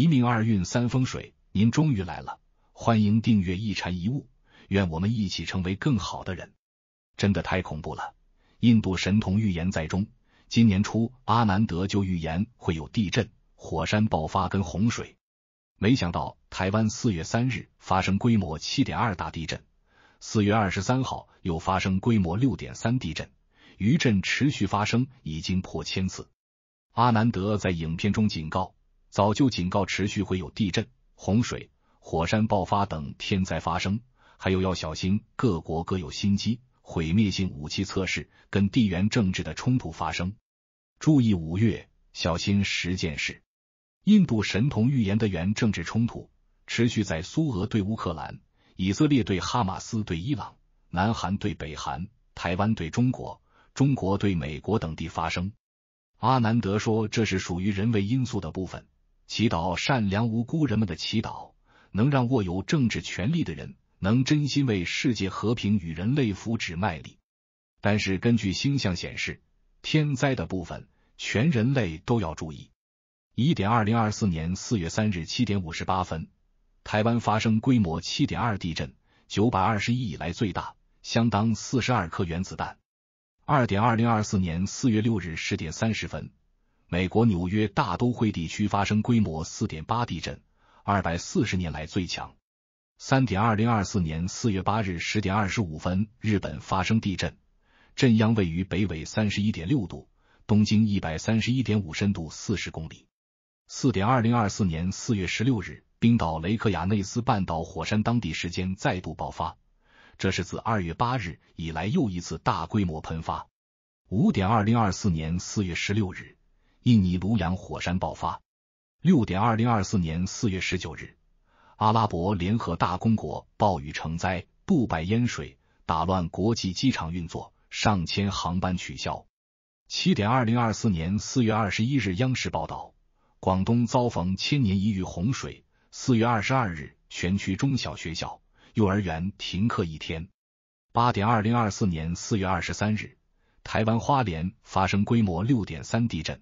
一命二运三风水，您终于来了，欢迎订阅一禅一悟，愿我们一起成为更好的人。真的太恐怖了！印度神童预言在中，今年初阿南德就预言会有地震、火山爆发跟洪水，没想到台湾四月三日发生规模七点二大地震，四月二十三号又发生规模六点三地震，余震持续发生，已经破千次。阿南德在影片中警告。早就警告，持续会有地震、洪水、火山爆发等天灾发生，还有要小心各国各有心机，毁灭性武器测试跟地缘政治的冲突发生。注意五月，小心十件事。印度神童预言的原政治冲突持续在苏俄对乌克兰、以色列对哈马斯对伊朗、南韩对北韩、台湾对中国、中国对美国等地发生。阿南德说，这是属于人为因素的部分。祈祷善良无辜人们的祈祷，能让握有政治权力的人能真心为世界和平与人类福祉卖力。但是，根据星象显示，天灾的部分全人类都要注意。一点二零二四年四月三日七点五十八分，台湾发生规模七点二地震，九百二十一以来最大，相当四十二颗原子弹。二点二零二四年四月六日十点三十分。美国纽约大都会地区发生规模四点八地震，二百四十年来最强。三点二零二四年四月八日十点二十五分，日本发生地震，震央位于北纬三十一点六度，东经一百三十一点五深度四十公里。四点二零二四年四月十六日，冰岛雷克雅内斯半岛火山当地时间再度爆发，这是自二月八日以来又一次大规模喷发。五点二零二四年四月十六日。印尼卢阳火山爆发。六点，二零二四年四月十九日，阿拉伯联合大公国暴雨成灾，杜拜淹水，打乱国际机场运作，上千航班取消。七点，二零二四年四月二十一日，央视报道，广东遭逢千年一遇洪水。四月二十二日，全区中小学校、幼儿园停课一天。八点，二零二四年四月二十三日，台湾花莲发生规模六点三地震。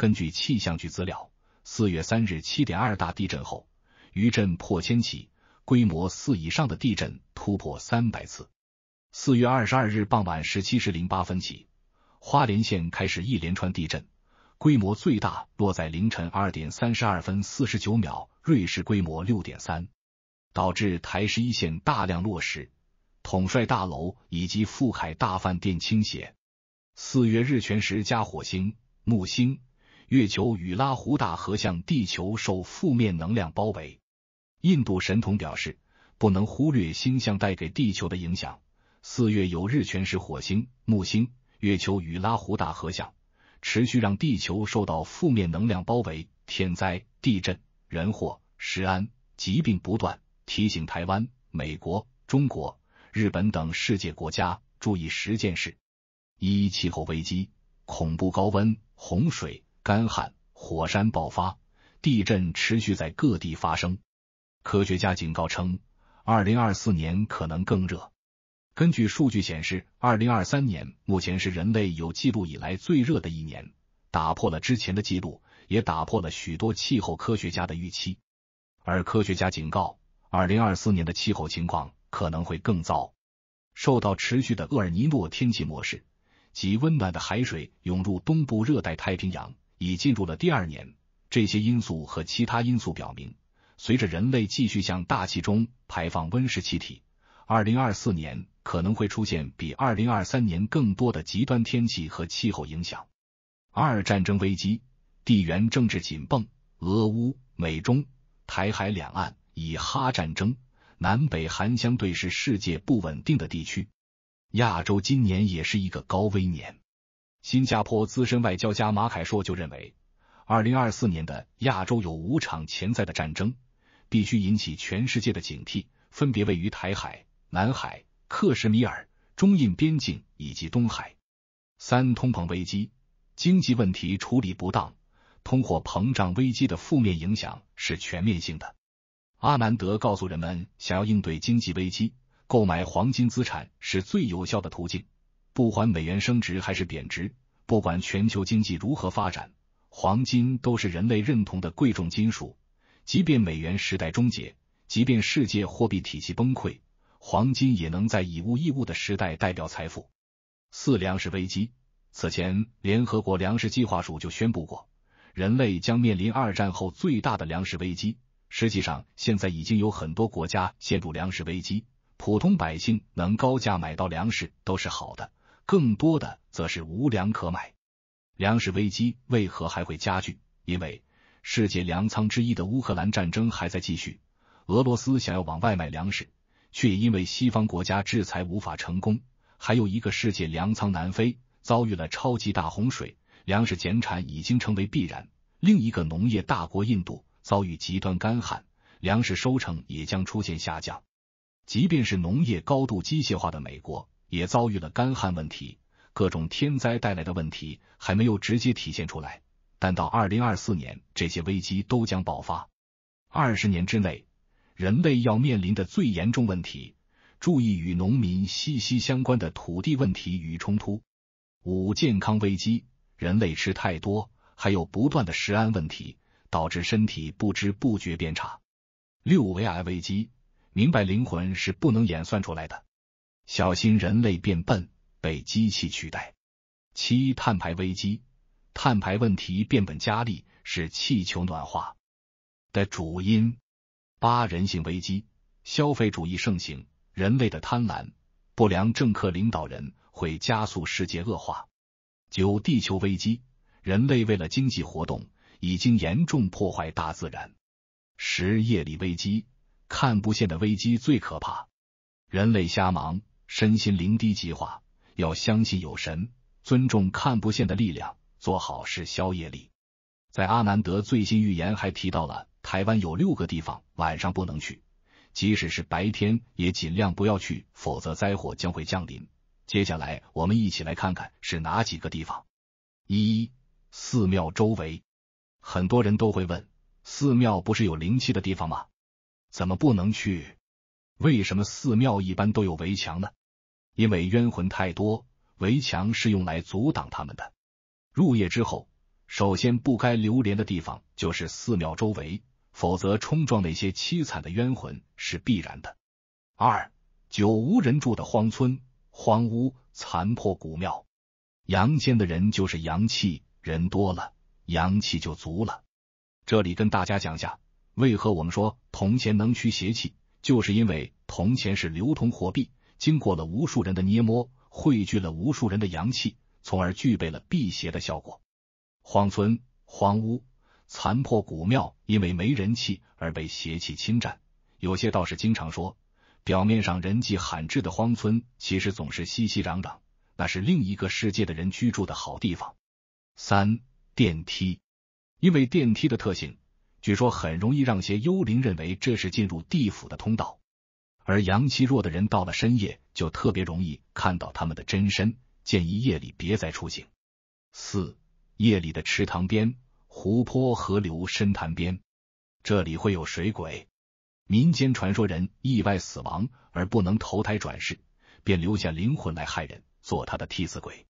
根据气象局资料，四月三日七点二大地震后，余震破千起，规模四以上的地震突破三百次。四月二十二日傍晚十七时零八分起，花莲县开始一连串地震，规模最大落在凌晨二点三十二分四十九秒，瑞士规模六点三，导致台十一线大量落石，统帅大楼以及富海大饭店倾斜。四月日全食加火星、木星。月球与拉胡大河向地球受负面能量包围。印度神童表示，不能忽略星象带给地球的影响。四月有日全食火星、木星、月球与拉胡大合相，持续让地球受到负面能量包围，天灾、地震、人祸、食安、疾病不断，提醒台湾、美国、中国、日本等世界国家注意十件事：一、气候危机，恐怖高温、洪水。干旱、火山爆发、地震持续在各地发生。科学家警告称，二零二四年可能更热。根据数据显示，二零二三年目前是人类有记录以来最热的一年，打破了之前的记录，也打破了许多气候科学家的预期。而科学家警告，二零二四年的气候情况可能会更糟。受到持续的厄尔尼诺天气模式，及温暖的海水涌入东部热带太平洋。已进入了第二年，这些因素和其他因素表明，随着人类继续向大气中排放温室气体，二零二四年可能会出现比二零二三年更多的极端天气和气候影响。二、战争危机，地缘政治紧绷，俄乌、美中、台海两岸以哈战争，南北韩相对是世界不稳定的地区。亚洲今年也是一个高危年。新加坡资深外交家马凯硕就认为，二零二四年的亚洲有五场潜在的战争，必须引起全世界的警惕，分别位于台海、南海、克什米尔、中印边境以及东海。三、通膨危机，经济问题处理不当，通货膨胀危机的负面影响是全面性的。阿南德告诉人们，想要应对经济危机，购买黄金资产是最有效的途径。不管美元升值还是贬值，不管全球经济如何发展，黄金都是人类认同的贵重金属。即便美元时代终结，即便世界货币体系崩溃，黄金也能在以物易物的时代代表财富。四、粮食危机。此前，联合国粮食计划署就宣布过，人类将面临二战后最大的粮食危机。实际上，现在已经有很多国家陷入粮食危机，普通百姓能高价买到粮食都是好的，更多的则是无粮可买。粮食危机为何还会加剧？因为世界粮仓之一的乌克兰战争还在继续，俄罗斯想要往外卖粮食，却因为西方国家制裁无法成功。还有一个世界粮仓南非遭遇了超级大洪水，粮食减产已经成为必然。另一个农业大国印度遭遇极端干旱，粮食收成也将出现下降。即便是农业高度机械化的美国，也遭遇了干旱问题。各种天灾带来的问题还没有直接体现出来。但到二零二四年，这些危机都将爆发。二十年之内，人类要面临的最严重问题，注意与农民息息相关的土地问题与冲突。五、健康危机，人类吃太多，还有不断的食安问题，导致身体不知不觉变差。六、危癌危机，明白灵魂是不能演算出来的，小心人类变笨，被机器取代。七、碳排危机。碳排问题变本加厉，是气球暖化的主因。八人性危机，消费主义盛行，人类的贪婪、不良政客领导人会加速世界恶化。九地球危机，人类为了经济活动已经严重破坏大自然。十夜里危机，看不见的危机最可怕，人类瞎忙，身心灵低级化，要相信有神，尊重看不见的力量。做好事消业力。在阿南德最新预言还提到了台湾有六个地方晚上不能去，即使是白天也尽量不要去，否则灾祸将会降临。接下来我们一起来看看是哪几个地方。一、寺庙周围，很多人都会问：寺庙不是有灵气的地方吗？怎么不能去？为什么寺庙一般都有围墙呢？因为冤魂太多，围墙是用来阻挡他们的。入夜之后，首先不该流连的地方就是寺庙周围，否则冲撞那些凄惨的冤魂是必然的。二，久无人住的荒村、荒屋、残破古庙，阳间的人就是阳气，人多了，阳气就足了。这里跟大家讲下，为何我们说铜钱能驱邪气，就是因为铜钱是流通货币，经过了无数人的捏摸，汇聚了无数人的阳气。从而具备了辟邪的效果。荒村、荒屋、残破古庙，因为没人气而被邪气侵占。有些道士经常说，表面上人迹罕至的荒村，其实总是熙熙攘攘，那是另一个世界的人居住的好地方。三、电梯，因为电梯的特性，据说很容易让些幽灵认为这是进入地府的通道，而阳气弱的人到了深夜，就特别容易看到他们的真身。建议夜里别再出行。四、夜里的池塘边、湖泊、河流、深潭边，这里会有水鬼。民间传说人意外死亡而不能投胎转世，便留下灵魂来害人，做他的替死鬼。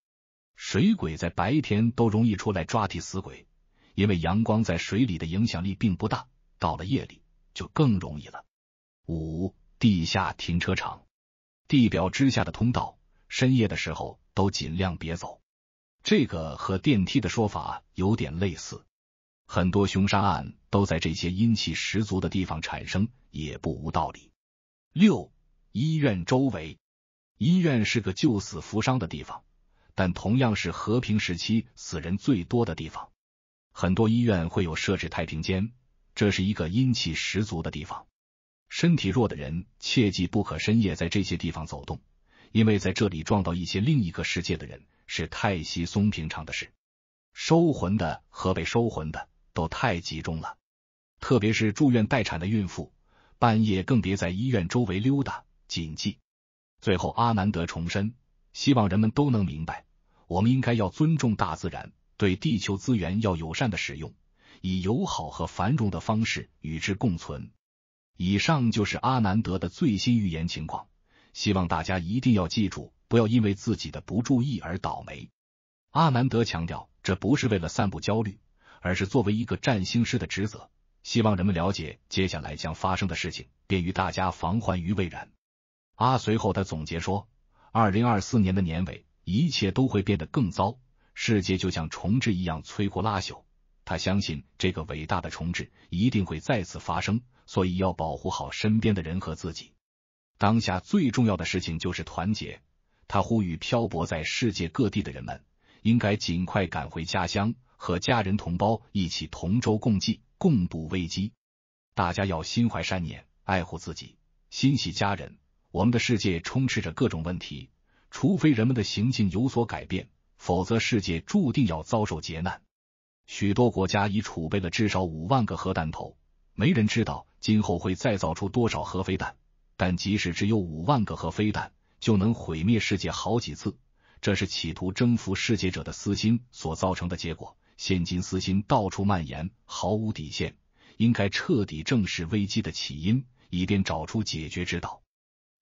水鬼在白天都容易出来抓替死鬼，因为阳光在水里的影响力并不大，到了夜里就更容易了。五、地下停车场、地表之下的通道，深夜的时候。都尽量别走，这个和电梯的说法有点类似。很多凶杀案都在这些阴气十足的地方产生，也不无道理。六、医院周围，医院是个救死扶伤的地方，但同样是和平时期死人最多的地方。很多医院会有设置太平间，这是一个阴气十足的地方。身体弱的人切记不可深夜在这些地方走动。因为在这里撞到一些另一个世界的人是太稀松平常的事，收魂的和被收魂的都太集中了，特别是住院待产的孕妇，半夜更别在医院周围溜达，谨记。最后，阿南德重申，希望人们都能明白，我们应该要尊重大自然，对地球资源要友善的使用，以友好和繁荣的方式与之共存。以上就是阿南德的最新预言情况。希望大家一定要记住，不要因为自己的不注意而倒霉。阿南德强调，这不是为了散布焦虑，而是作为一个占星师的职责。希望人们了解接下来将发生的事情，便于大家防患于未然。阿，随后他总结说：“二零二四年的年尾，一切都会变得更糟，世界就像重置一样摧枯拉朽。他相信这个伟大的重置一定会再次发生，所以要保护好身边的人和自己。当下最重要的事情就是团结。他呼吁漂泊在世界各地的人们，应该尽快赶回家乡，和家人同胞一起同舟共济。”共度危机，大家要心怀善念，爱护自己，心系家人。我们的世界充斥着各种问题，除非人们的行径有所改变，否则世界注定要遭受劫难。许多国家已储备了至少五万个核弹头，没人知道今后会再造出多少核飞弹。但即使只有五万个核飞弹，就能毁灭世界好几次。这是企图征服世界者的私心所造成的结果。现今私心到处蔓延，毫无底线，应该彻底正视危机的起因，以便找出解决之道。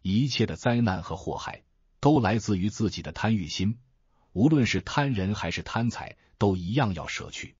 一切的灾难和祸害都来自于自己的贪欲心，无论是贪人还是贪财，都一样要舍去。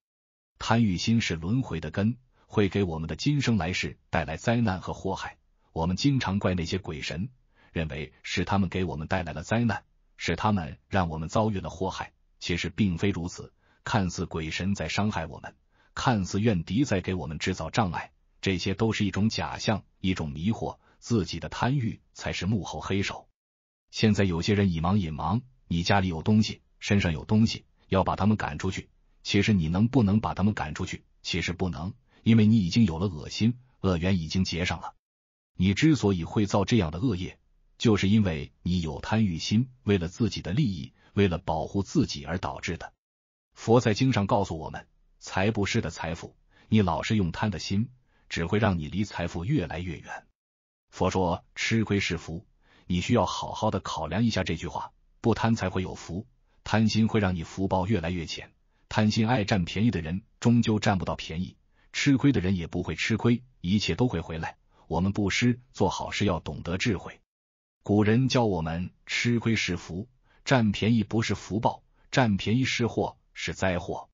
贪欲心是轮回的根，会给我们的今生来世带来灾难和祸害。我们经常怪那些鬼神，认为是他们给我们带来了灾难，是他们让我们遭遇了祸害。其实并非如此。看似鬼神在伤害我们，看似怨敌在给我们制造障碍，这些都是一种假象，一种迷惑。自己的贪欲才是幕后黑手。现在有些人以忙引忙，你家里有东西，身上有东西，要把他们赶出去。其实你能不能把他们赶出去？其实不能，因为你已经有了恶心，恶缘已经结上了。你之所以会造这样的恶业，就是因为你有贪欲心，为了自己的利益，为了保护自己而导致的。佛在经上告诉我们，财布施的财富，你老是用贪的心，只会让你离财富越来越远。佛说吃亏是福，你需要好好的考量一下这句话。不贪才会有福，贪心会让你福报越来越浅。贪心爱占便宜的人，终究占不到便宜；吃亏的人也不会吃亏，一切都会回来。我们布施做好事要懂得智慧。古人教我们，吃亏是福，占便宜不是福报，占便宜是祸。是灾祸。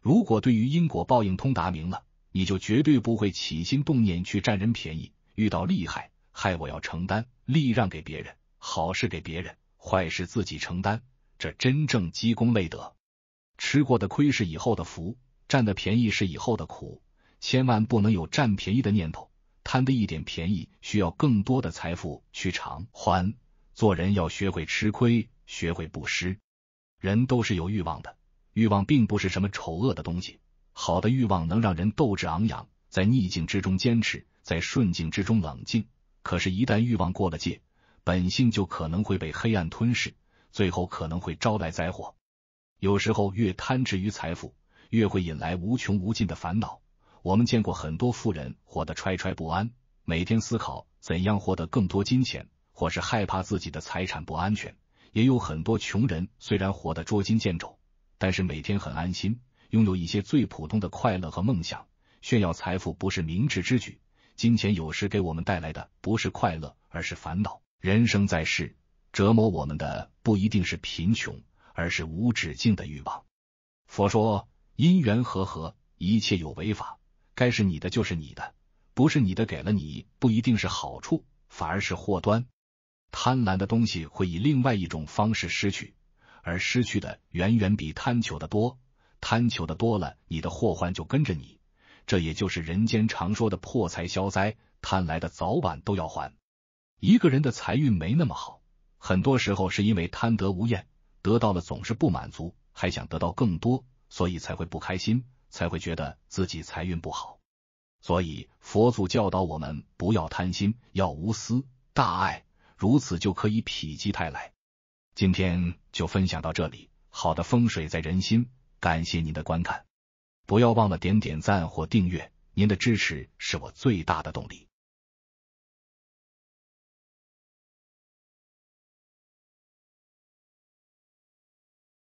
如果对于因果报应通达明了，你就绝对不会起心动念去占人便宜。遇到厉害，害我要承担，利让给别人，好事给别人，坏事自己承担，这真正积功累德。吃过的亏是以后的福，占的便宜是以后的苦，千万不能有占便宜的念头。贪的一点便宜，需要更多的财富去偿还。做人要学会吃亏，学会布施。人都是有欲望的。欲望并不是什么丑恶的东西，好的欲望能让人斗志昂扬，在逆境之中坚持，在顺境之中冷静。可是，一旦欲望过了界，本性就可能会被黑暗吞噬，最后可能会招来灾祸。有时候，越贪执于财富，越会引来无穷无尽的烦恼。我们见过很多富人活得揣揣不安，每天思考怎样获得更多金钱，或是害怕自己的财产不安全；也有很多穷人，虽然活得捉襟见肘。但是每天很安心，拥有一些最普通的快乐和梦想。炫耀财富不是明智之举。金钱有时给我们带来的不是快乐，而是烦恼。人生在世，折磨我们的不一定是贫穷，而是无止境的欲望。佛说因缘和合，一切有为法，该是你的就是你的，不是你的给了你，不一定是好处，反而是祸端。贪婪的东西会以另外一种方式失去。而失去的远远比贪求的多，贪求的多了，你的祸患就跟着你。这也就是人间常说的破财消灾，贪来的早晚都要还。一个人的财运没那么好，很多时候是因为贪得无厌，得到了总是不满足，还想得到更多，所以才会不开心，才会觉得自己财运不好。所以佛祖教导我们不要贪心，要无私大爱，如此就可以否极泰来。今天就分享到这里。好的风水在人心，感谢您的观看，不要忘了点点赞或订阅，您的支持是我最大的动力。